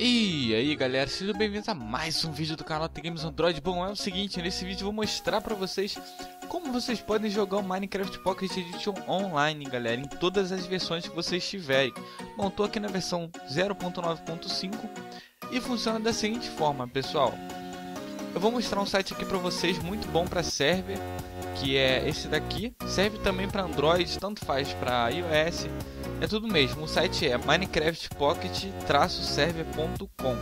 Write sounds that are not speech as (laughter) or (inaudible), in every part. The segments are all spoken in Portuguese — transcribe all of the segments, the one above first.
E aí galera, sejam bem-vindos a mais um vídeo do canal The Games Android Bom, é o seguinte, nesse vídeo eu vou mostrar pra vocês como vocês podem jogar o Minecraft Pocket Edition online, galera Em todas as versões que vocês tiverem. Bom, tô aqui na versão 0.9.5 E funciona da seguinte forma, pessoal Eu vou mostrar um site aqui pra vocês muito bom pra server Que é esse daqui. Serve também pra Android, tanto faz pra iOS. É tudo mesmo, o site é minecraftpocket-server.com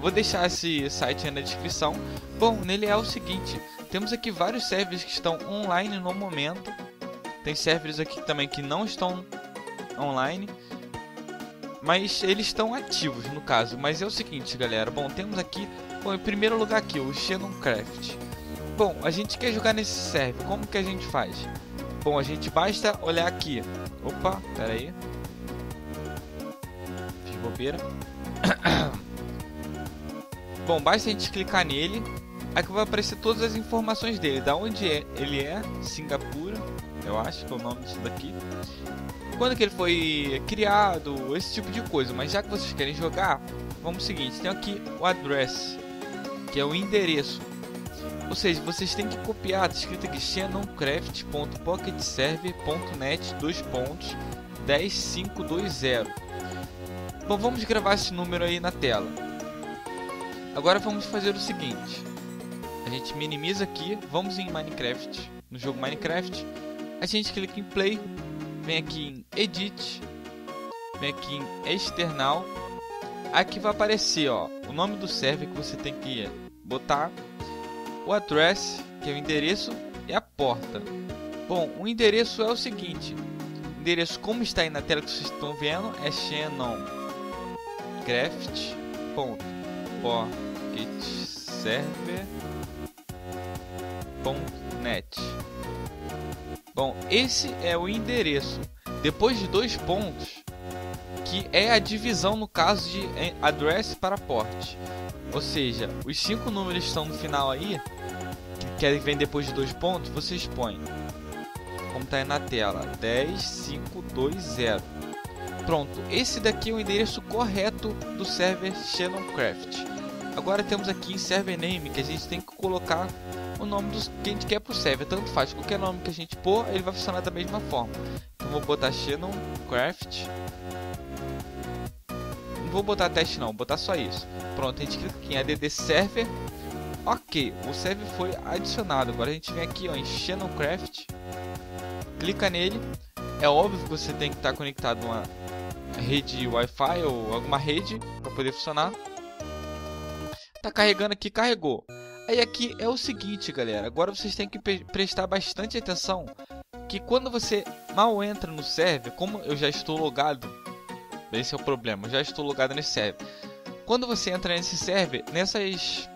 Vou deixar esse site aí na descrição. Bom, nele é o seguinte. Temos aqui vários servers que estão online no momento. Tem servers aqui também que não estão online Mas eles estão ativos no caso Mas é o seguinte galera, bom, temos aqui bom, Em primeiro lugar aqui, o Shadowcraft Bom, a gente quer jogar nesse server, como que a gente faz? Bom, a gente basta olhar aqui. Opa, pera aí. Fiz bobeira. (coughs) Bom, basta a gente clicar nele. Aqui vai aparecer todas as informações dele. Da onde é, ele é, Singapura, eu acho que é o nome disso daqui. Quando que ele foi criado, esse tipo de coisa. Mas já que vocês querem jogar, vamos o seguinte. Tem aqui o address, que é o endereço. Ou seja, vocês têm que copiar, está escrito aqui shannocraft.pocketserver.net 2 pontos 10520. Bom, vamos gravar esse número aí na tela. Agora vamos fazer o seguinte. A gente minimiza aqui, vamos em Minecraft, no jogo Minecraft. A gente clica em Play, vem aqui em Edit, vem aqui em External. Aqui vai aparecer ó, o nome do server que você tem que botar o address, que é o endereço, e a porta. Bom, o endereço é o seguinte: o endereço, como está aí na tela que vocês estão vendo, é shannocraft.pocketserver.net. Esse é o endereço. Depois de dois pontos, que é a divisão no caso de address para porte. Ou seja, os cinco números estão no final aí, que vem depois de dois pontos, vocês põem, como está aí na tela, 10520. Pronto, esse daqui é o endereço correto do server Shadowcraft. Agora temos aqui server name que a gente tem que colocar o nome do que a gente quer para o server. Tanto faz, qualquer nome que a gente pôr, ele vai funcionar da mesma forma. Então vou botar Shadowcraft não vou botar teste não, vou botar só isso. Pronto, a gente clica aqui em add server. Ok, o server foi adicionado. Agora a gente vem aqui ó, em Shadowcraft. Clica nele. É óbvio que você tem que estar conectado a uma rede Wi-Fi ou alguma rede para poder funcionar. Tá carregando aqui, carregou. Aí aqui é o seguinte, galera. Agora vocês têm que prestar bastante atenção que quando você mal entra no server, como eu já estou logado esse é o problema. Já estou logado nesse server. Quando você entra nesse server, nessas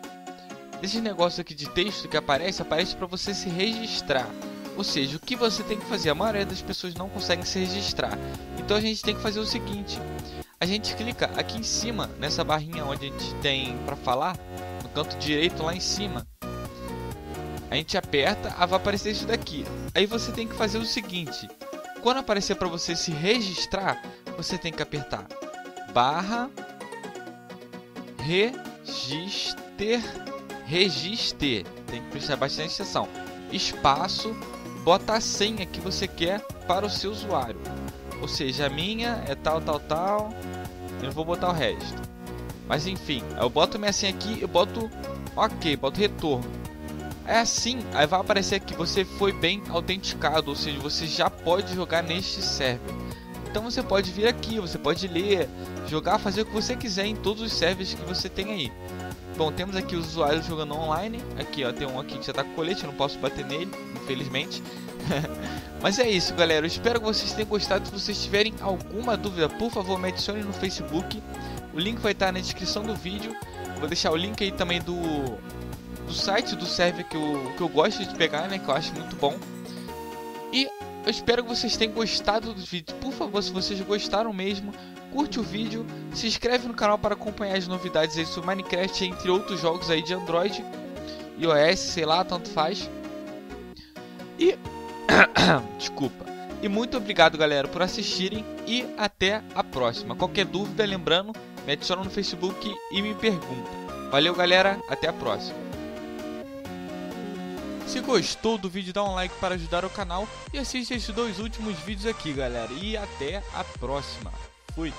nesses negócios aqui de texto que aparece, aparece para você se registrar. Ou seja, o que você tem que fazer? A maioria das pessoas não consegue se registrar. Então a gente tem que fazer o seguinte: a gente clica aqui em cima, nessa barrinha onde a gente tem para falar, no canto direito lá em cima. A gente aperta, vai aparecer isso daqui. Aí você tem que fazer o seguinte: quando aparecer para você se registrar, você tem que apertar barra register register. Tem que prestar bastante atenção. Espaço, bota a senha que você quer para o seu usuário. Ou seja, a minha é tal, tal, tal. Eu vou botar o resto. Mas enfim, eu boto minha senha aqui, eu boto OK, boto retorno. É assim, aí vai aparecer que você foi bem autenticado, ou seja, você já pode jogar neste server. Então você pode vir aqui, você pode ler, jogar, fazer o que você quiser em todos os servers que você tem aí. Bom, temos aqui os usuários jogando online. Aqui, ó, tem um aqui que já tá com colete, não posso bater nele, infelizmente. (laughs) Mas é isso, galera. Eu espero que vocês tenham gostado. Se vocês tiverem alguma dúvida, por favor, me adicione no Facebook. O link vai estar na descrição do vídeo. Vou deixar o link aí também do, do site do server que eu, que eu gosto de pegar, né? Que eu acho muito bom. E eu espero que vocês tenham gostado do vídeo. Por favor, se vocês gostaram mesmo, curte o vídeo, se inscreve no canal para acompanhar as novidades aí sobre Minecraft, entre outros jogos aí de Android. iOS, sei lá, tanto faz. E (coughs) desculpa. E muito obrigado, galera, por assistirem e até a próxima. Qualquer dúvida, lembrando, me adiciona no Facebook e me pergunta. Valeu, galera, até a próxima. Se gostou do vídeo, dá um like para ajudar o canal e assista esses dois últimos vídeos aqui, galera. E até a próxima. Fui!